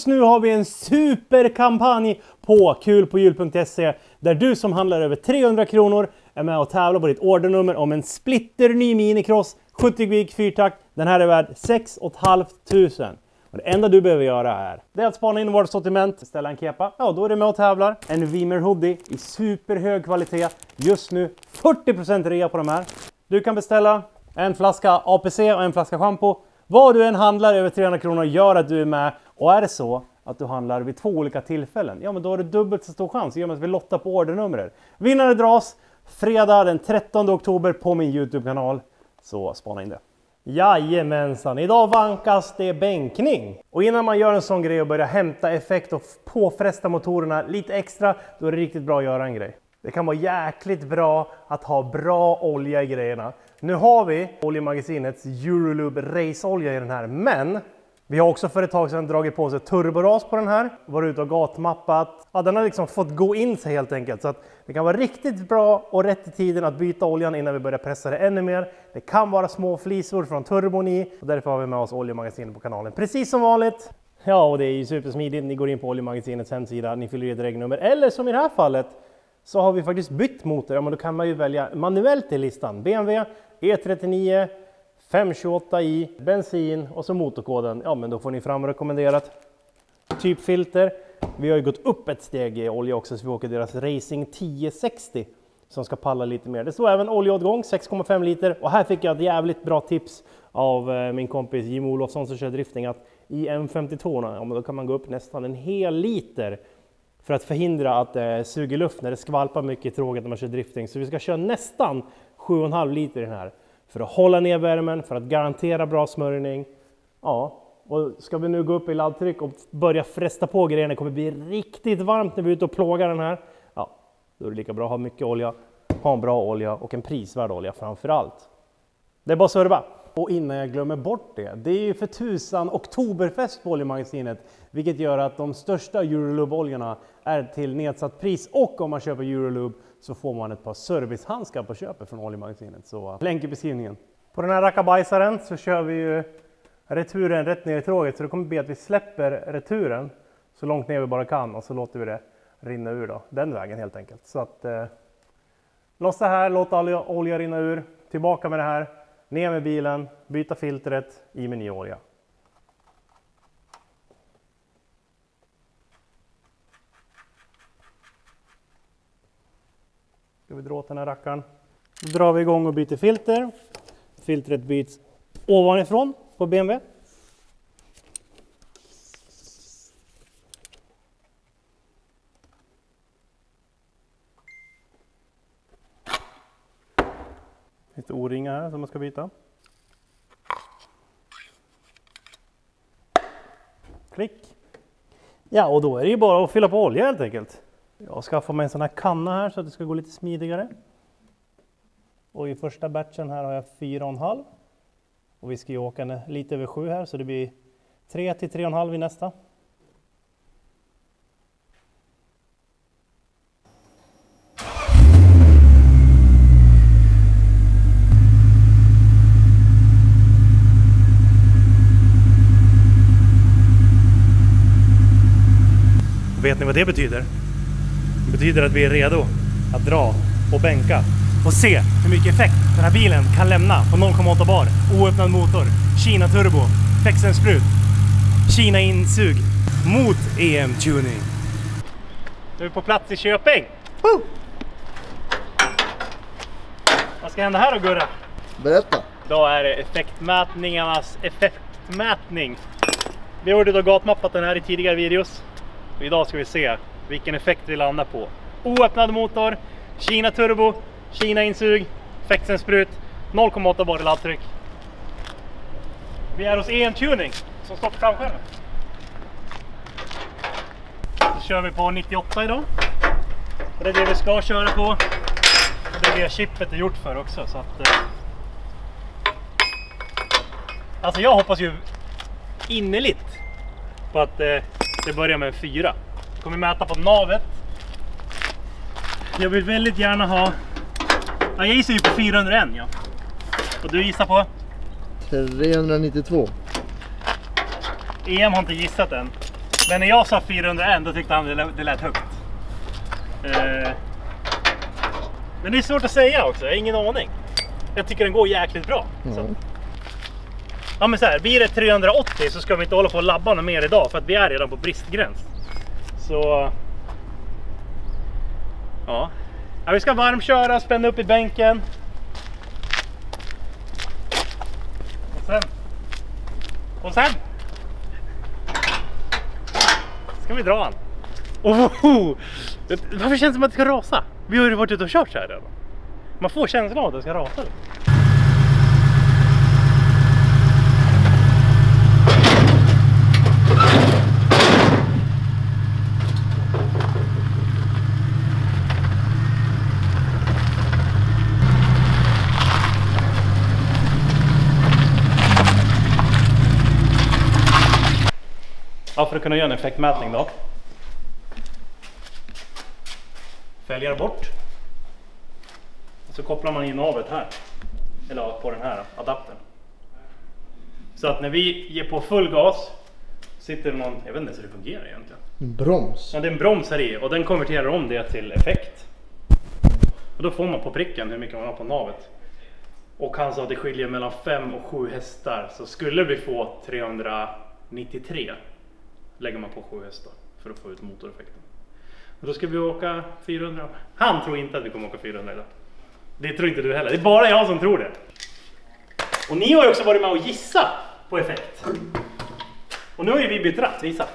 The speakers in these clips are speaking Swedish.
Just nu har vi en superkampanj på kulpojul.se där du som handlar över 300 kronor är med och tävlar på ditt ordernummer om en splitterny minicross 70 kubik fyrtakt. Den här är värd 6 500. Och det enda du behöver göra är, det är att spana in vårt sortiment, ställa en kepa, ja då är du med och tävlar. En Vimer hoodie i superhög kvalitet. Just nu 40% rea på de här. Du kan beställa en flaska APC och en flaska schampo. Vad du än handlar över 300 kronor gör att du är med. Och är det så att du handlar vid två olika tillfällen, ja men då har du dubbelt så stor chans i och med att vi lottar på ordernumret. Vinnare dras fredag den 13 oktober på min Youtube-kanal. Så spana in det. Jajamensan, idag vankas det bänkning. Och innan man gör en sån grej och börjar hämta effekt och påfresta motorerna lite extra, då är det riktigt bra att göra en grej. Det kan vara jäkligt bra att ha bra olja i grejerna. Nu har vi oljemagasinets Eurolube raceolja i den här, men vi har också för ett tag sedan dragit på sig turboras på den här, varit ute och gatmappat. Ja, den har liksom fått gå in sig helt enkelt. Så att det kan vara riktigt bra och rätt i tiden att byta oljan innan vi börjar pressa det ännu mer. Det kan vara små flisor från turbon i och därför har vi med oss oljemagasinet på kanalen. Precis som vanligt. Ja, och det är ju supersmidigt. Ni går in på oljemagasinets hemsida, ni fyller i ett regnummer eller som i det här fallet så har vi faktiskt bytt motor. Ja, men då kan man ju välja manuellt i listan. BMW E39 528i, bensin och så motorkoden. Ja, men då får ni fram rekommenderat typfilter. Vi har ju gått upp ett steg i olja också, så vi åker deras Racing 1060 som ska palla lite mer. Det står även oljeåtgång 6,5 liter och här fick jag ett jävligt bra tips av eh, min kompis Jim Olofsson som kör drifting att i M52 ja, men då kan man gå upp nästan en hel liter för att förhindra att det suger luft när det skvalpar mycket i tråget när man kör drifting. Så vi ska köra nästan 7,5 liter i den här för att hålla ner värmen, för att garantera bra smörjning. Ja, och ska vi nu gå upp i laddtryck och börja fresta på grejerna, det kommer bli riktigt varmt när vi är ute och plågar den här. Ja, då är det lika bra att ha mycket olja, ha en bra olja och en prisvärd olja framför allt. Det är bara att serva. Och innan jag glömmer bort det, det är ju för tusan oktoberfest på oljemagasinet, vilket gör att de största Eurolube-oljorna är till nedsatt pris och om man köper Eurolube så får man ett par servicehandskar på köpet från oljemagasinet. Så eh, länk i beskrivningen. På den här rackabajsaren så kör vi ju returen rätt ner i tråget så det kommer bli att vi släpper returen så långt ner vi bara kan och så låter vi det rinna ur då, den vägen helt enkelt. Så att eh, lossa här, låt all olja rinna ur, tillbaka med det här, ner med bilen, byta filtret, i med ny olja. Ska vi dra åt den här rackaren. Då drar vi igång och byter filter. Filtret byts ovanifrån på BMW. Lite O-ringar här som man ska byta. Klick. Ja, och då är det ju bara att fylla på olja helt enkelt. Jag skaffar mig en sån här kanna här så att det ska gå lite smidigare. Och i första batchen här har jag 4,5. Och vi ska ju åka lite över 7 här så det blir 3 till 3,5 i nästa. Ni vad det betyder? Det betyder att vi är redo att dra och bänka och se hur mycket effekt den här bilen kan lämna på 0,8 bar, oöppnad motor, Kina turbo, växelsprut, Kina insug mot EM tuning. Nu är vi på plats i Köping. Woo! Vad ska hända här då Gurra? Berätta. Då är det effektmätningarnas effektmätning. Vi har då gatmappat den här i tidigare videos. Och idag ska vi se vilken effekt vi landar på. Oöppnad motor, Kina turbo, Kina insug, växelsprut, 0,8 bar i laddtryck. Vi är hos EM Tuning som står på framskärmen. Så kör vi på 98 idag. Och det är det vi ska köra på. Och det är det chippet är gjort för också. Så att, eh... Alltså jag hoppas ju innerligt på att eh, det börjar med en 4. Vi kommer mäta på navet. Jag vill väldigt gärna ha... Ja, jag gissar ju på 401 ja. Och du gissar på? 392. EM har inte gissat än. Men när jag sa 401 då tyckte han det lät, det lät högt. Eh, men det är svårt att säga också, jag har ingen aning. Jag tycker den går jäkligt bra. Så. Ja men så här, blir det 380 så ska vi inte hålla på och labba något mer idag för att vi är redan på bristgräns. Så... Ja. ja vi ska varmköra, spänna upp i bänken. Och sen... Och sen... Ska vi dra han. Oh, varför känns det som att det ska rasa? Vi har ju varit ute och kört så här redan. Man får känslan av att det ska rasa. Ja, för att kunna göra en effektmätning då. Fälgar bort. Och så kopplar man in navet här. Eller på den här adaptern. Så att när vi ger på full gas sitter någon, jag vet inte ens hur det fungerar egentligen. En broms. Ja, det är en broms här i och den konverterar om det till effekt. Och då får man på pricken hur mycket man har på navet. Och han sa att det skiljer mellan 5 och 7 hästar. Så skulle vi få 393 lägger man på 7 hästar för att få ut motoreffekten. Och då ska vi åka 400. Han tror inte att vi kommer åka 400 idag. Det tror inte du heller. Det är bara jag som tror det. Och ni har ju också varit med och gissa på effekt. Och nu har ju vi bytt ratt, visa.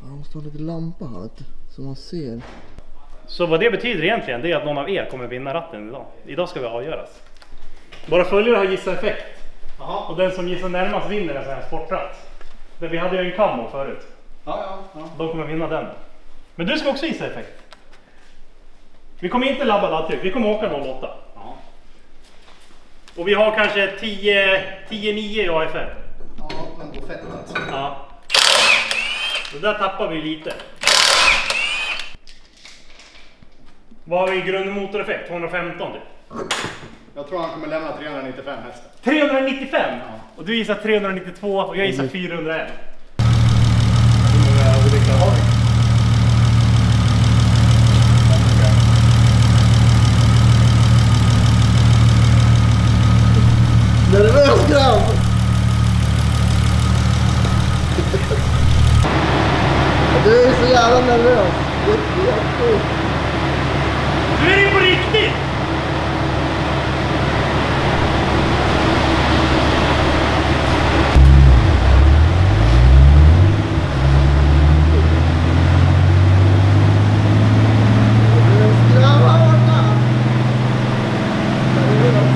Jag måste ha lite lampa här så man ser. Så vad det betyder egentligen, det är att någon av er kommer vinna ratten idag. Idag ska vi avgöras. Våra följare har gissat effekt. Och den som gissar närmast vinner en sån här sportratt. Men vi hade ju en camo förut. Ja, ja, ja. De kommer vinna den. Men du ska också gissa effekt. Vi kommer inte labba laddtryck, vi kommer åka 08. ja. Och vi har kanske 10-9 i AFR. Ja, men på fett alltså. Ja. Så där tappar vi lite. Vad har vi i grundmotoreffekt? 215 typ. Jag tror han kommer lämna 395 hästar. 395! Och du gissar 392 och jag gissar 401. Nervös grabb! Du är så jävla nervös. Det är helt sjukt. Nu är det på riktigt! Nervös grabb här borta. Nervös.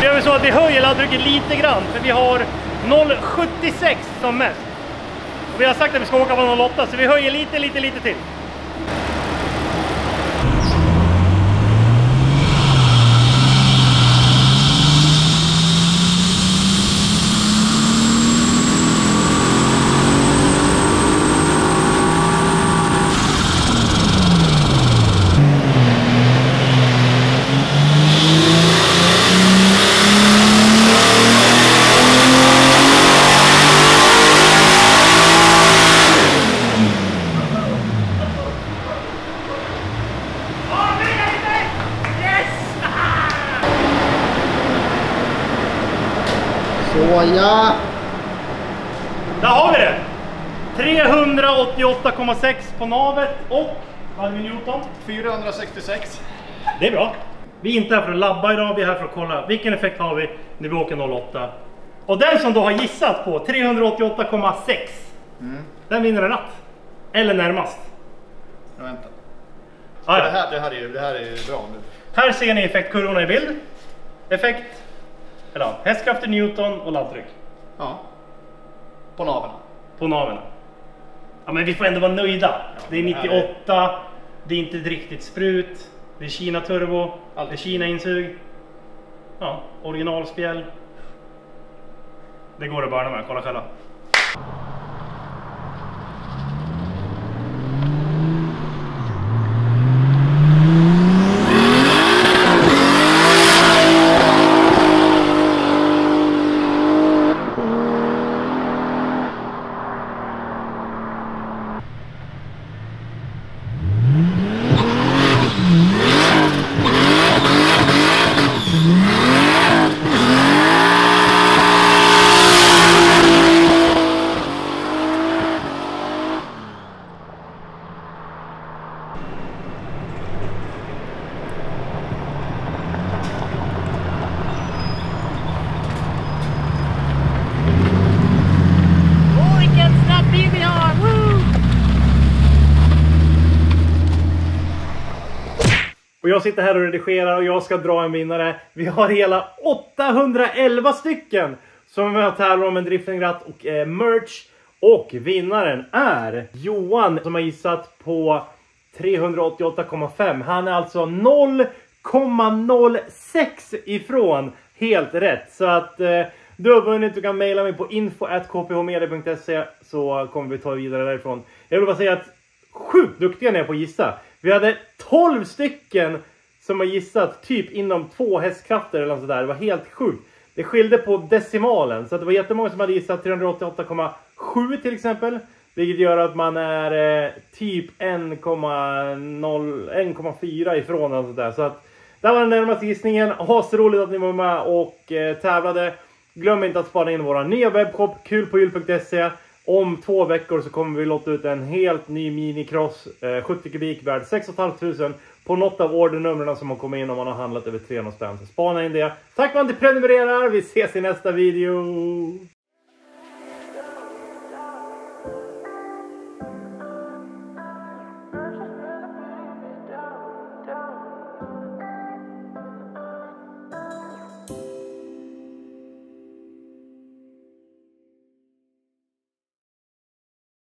Nu gör vi så att vi höjer laddtrycket lite grann för vi har 0,76 som mest. Och vi har sagt att vi ska åka på 0,8 så vi höjer lite, lite, lite till. Så ja. Där har vi det! 388,6 på navet och vad hade vi Newton? 466. Det är bra. Vi är inte här för att labba idag, vi är här för att kolla vilken effekt har vi när vi åker 08. Och den som då har gissat på 388,6 den vinner en ratt. Eller närmast. Jag väntar. Ah, Det här, det här, är, det här är bra nu. Här ser ni effektkurvorna i bild. Effekt, eller ja, hästkrafter, Newton och laddtryck Ja. På naveln. på naveln. Ja men vi får ändå vara nöjda. Det är det här 98, det är inte ett riktigt sprut, det är Kina turbo, det är Kina insug. Ja, originalspjäll. Det går att börja med, kolla själva. Åh, vilken snabb bil vi har! Woo! Och jag sitter här och redigerar och jag ska dra en vinnare. Vi har hela 811 stycken som är med och tävlar om en driftingratt och eh, merch. Och vinnaren är Johan som har gissat på 388,5. Han är alltså 0,06 ifrån helt rätt. Så att eh, du har vunnit. Du kan mejla mig på info.kphmedia.se så kommer vi ta vidare därifrån. Jag vill bara säga att sjukt duktiga ni är på att gissa. Vi hade 12 stycken som har gissat typ inom två hästkrafter eller något sådär. Det var helt sjukt. Det skilde på decimalen. Så att det var jättemånga som hade gissat 388,7 till exempel. Vilket gör att man är eh, typ 1,4 ifrån eller sådär. Så att det var den närmaste gissningen. Ha så roligt att ni var med och eh, tävlade. Glöm inte att spana in vår nya webbshop kulpojul.se. Om två veckor så kommer vi låta ut en helt ny minicross eh, 70 kubik värd 6 500 på något av ordernumren som har kommit in om man har handlat över 300 spänn. Så spana in det. Tack för att ni prenumererar. Vi ses i nästa video.